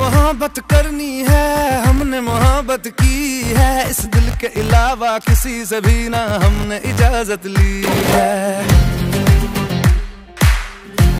मोहब्बत करनी है हमने मोहब्बत की है इस दिल के अलावा किसी से भी ना हमने इजाज़त ली है।